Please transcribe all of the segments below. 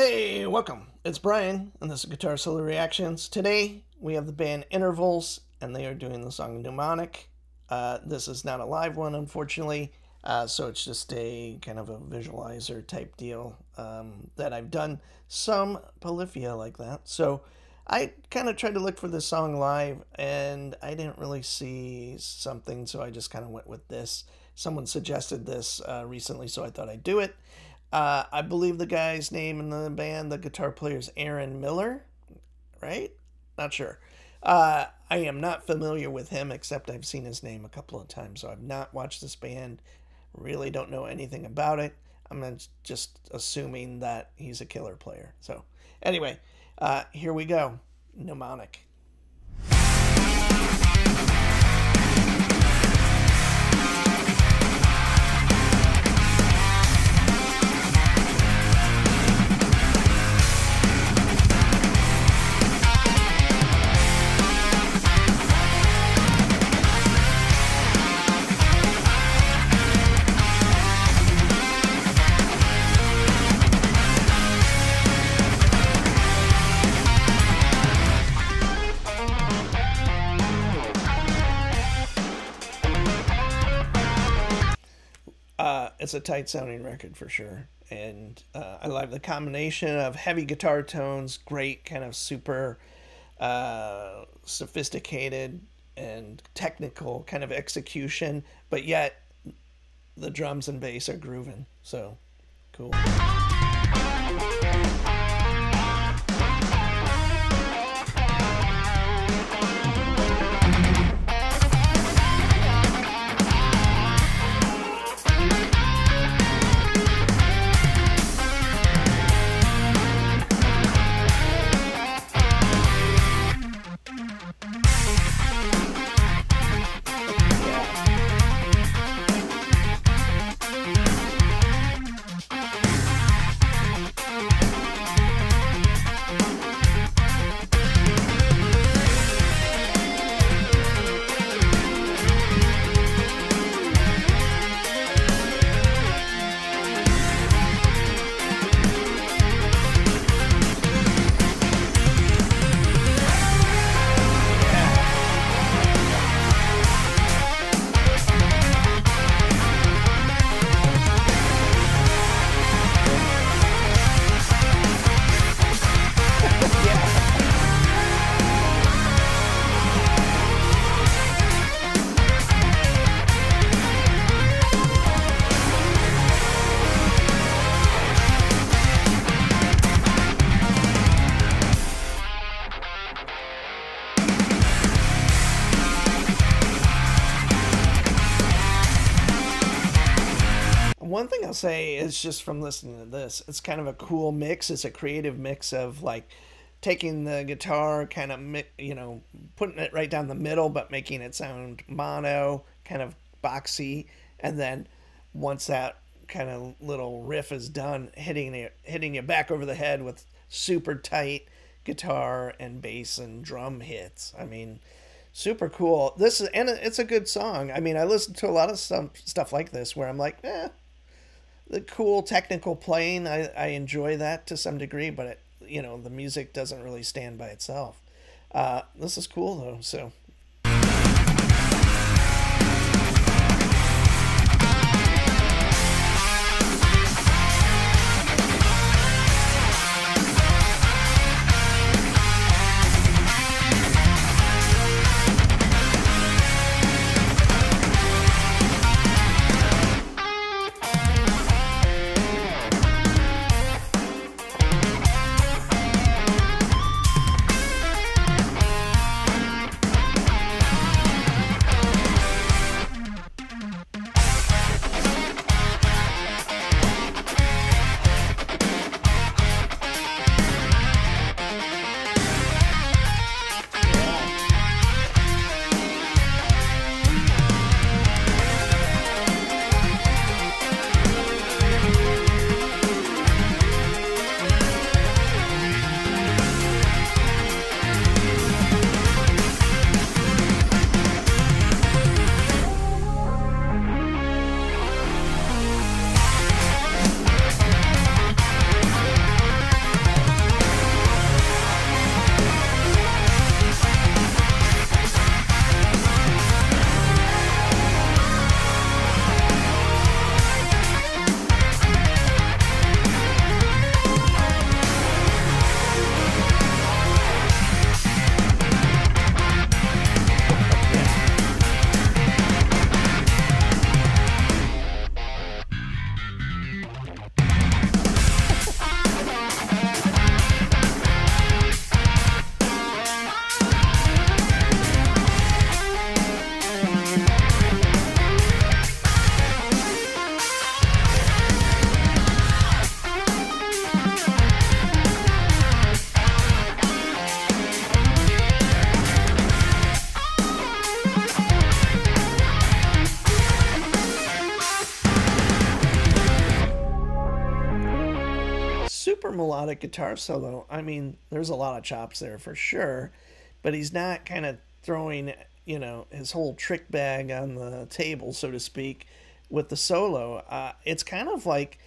Hey, welcome. It's Brian, and this is Guitar Solo Reactions. Today, we have the band Intervals, and they are doing the song Mnemonic. Uh, this is not a live one, unfortunately, uh, so it's just a kind of a visualizer type deal um, that I've done some polyphia like that. So I kind of tried to look for this song live, and I didn't really see something, so I just kind of went with this. Someone suggested this uh, recently, so I thought I'd do it. Uh, I believe the guy's name in the band, the guitar player, is Aaron Miller, right? Not sure. Uh, I am not familiar with him, except I've seen his name a couple of times. So I've not watched this band. Really don't know anything about it. I'm just assuming that he's a killer player. So, anyway, uh, here we go. Mnemonic. It's a tight sounding record for sure. And uh, I love the combination of heavy guitar tones, great kind of super uh, sophisticated and technical kind of execution, but yet the drums and bass are grooving. So cool. One thing I'll say is just from listening to this, it's kind of a cool mix. It's a creative mix of like taking the guitar, kind of, you know, putting it right down the middle, but making it sound mono, kind of boxy. And then once that kind of little riff is done, hitting it, hitting you back over the head with super tight guitar and bass and drum hits. I mean, super cool. This is, and it's a good song. I mean, I listen to a lot of some stuff like this where I'm like, eh, the cool technical playing. I, I enjoy that to some degree, but it, you know the music doesn't really stand by itself. Uh, this is cool though, so for melodic guitar solo. I mean, there's a lot of chops there for sure, but he's not kind of throwing, you know, his whole trick bag on the table, so to speak, with the solo. Uh, it's kind of like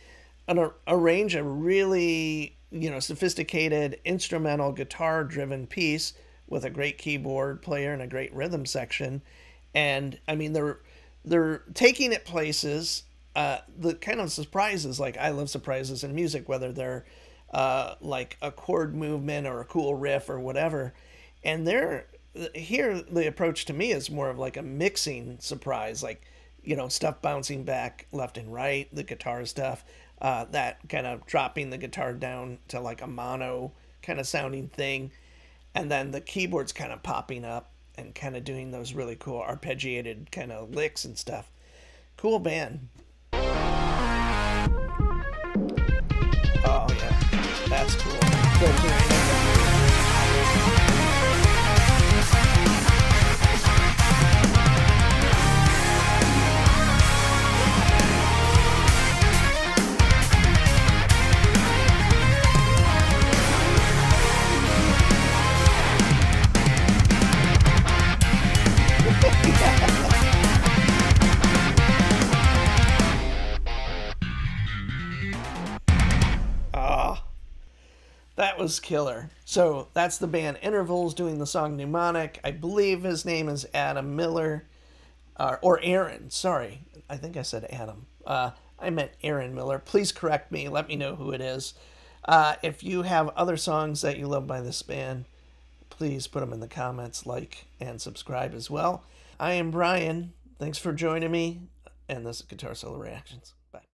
an, a range of really, you know, sophisticated instrumental guitar driven piece with a great keyboard player and a great rhythm section. And I mean, they're they're taking it places. Uh, the kind of surprises, like I love surprises in music, whether they're uh, like a chord movement or a cool riff or whatever. And they're here. The approach to me is more of like a mixing surprise, like you know stuff bouncing back left and right, the guitar stuff, uh, that kind of dropping the guitar down to like a mono kind of sounding thing, and then the keyboards kind of popping up and kind of doing those really cool arpeggiated kind of licks and stuff. Cool band. That was killer. So that's the band Intervals doing the song Mnemonic. I believe his name is Adam Miller. Uh, or Aaron, sorry. I think I said Adam. Uh, I meant Aaron Miller. Please correct me. Let me know who it is. Uh, if you have other songs that you love by this band, please put them in the comments, like, and subscribe as well. I am Brian. Thanks for joining me, and this is Guitar Solo Reactions.